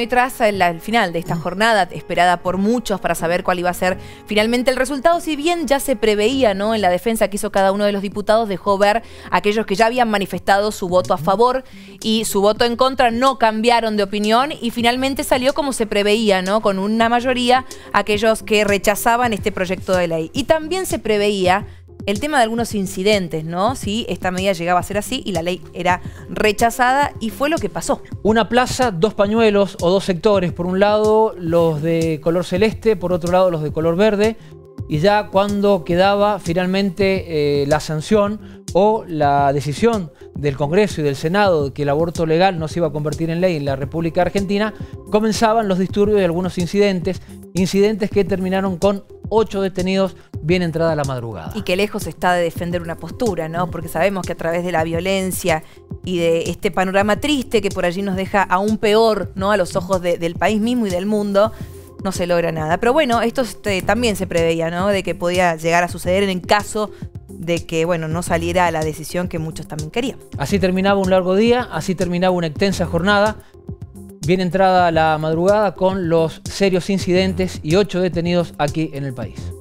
Y tras el, el, final de esta jornada, esperada por muchos para saber cuál iba a ser finalmente el resultado, si bien ya se preveía ¿no? en la defensa que hizo cada uno de los diputados, dejó ver a aquellos que ya habían manifestado su voto a favor y su voto en contra, no cambiaron de opinión y finalmente salió como se preveía, ¿no? con una mayoría aquellos que rechazaban este proyecto de ley. Y también se preveía el tema de algunos incidentes, ¿no? Si esta medida llegaba a ser así y la ley era rechazada y fue lo que pasó. Una plaza, dos pañuelos o dos sectores. Por un lado los de color celeste, por otro lado los de color verde. Y ya cuando quedaba finalmente eh, la sanción o la decisión del Congreso y del Senado de que el aborto legal no se iba a convertir en ley en la República Argentina, comenzaban los disturbios y algunos incidentes, incidentes que terminaron con ocho detenidos bien entrada la madrugada. Y que lejos está de defender una postura, ¿no? Porque sabemos que a través de la violencia y de este panorama triste que por allí nos deja aún peor, ¿no? A los ojos de, del país mismo y del mundo, no se logra nada. Pero bueno, esto este, también se preveía, ¿no? De que podía llegar a suceder en el caso de que, bueno, no saliera la decisión que muchos también querían. Así terminaba un largo día, así terminaba una extensa jornada, bien entrada la madrugada con los serios incidentes y ocho detenidos aquí en el país.